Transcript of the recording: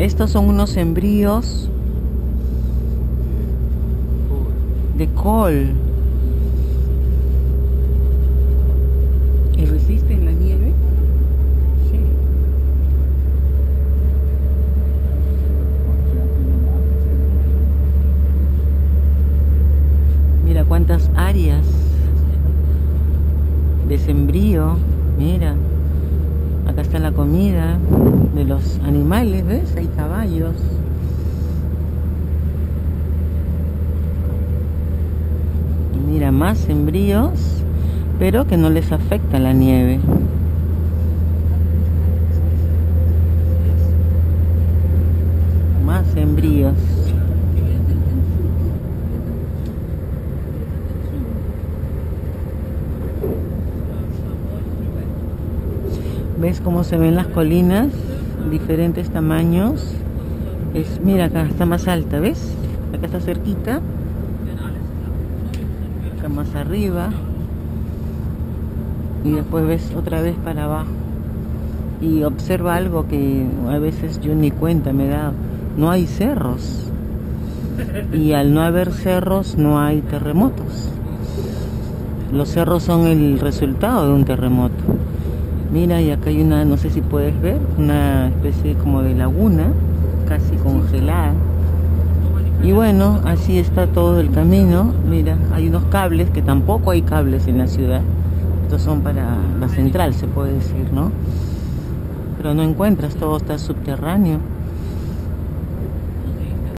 Estos son unos sembríos de col. ¿Y resisten la nieve? Sí. Mira cuántas áreas de sembrío. Mira. Acá está la comida de los animales, ¿ves? Mira, más sembríos, pero que no les afecta la nieve. Más sembríos. ¿Ves cómo se ven las colinas? Diferentes tamaños. Es, mira acá, está más alta, ¿ves? Acá está cerquita. Acá más arriba. Y después ves otra vez para abajo. Y observa algo que a veces yo ni cuenta me da. No hay cerros. Y al no haber cerros no hay terremotos. Los cerros son el resultado de un terremoto. Mira, y acá hay una, no sé si puedes ver, una especie como de laguna, casi congelada. Y bueno, así está todo el camino. Mira, hay unos cables, que tampoco hay cables en la ciudad. Estos son para la central, se puede decir, ¿no? Pero no encuentras, todo está subterráneo.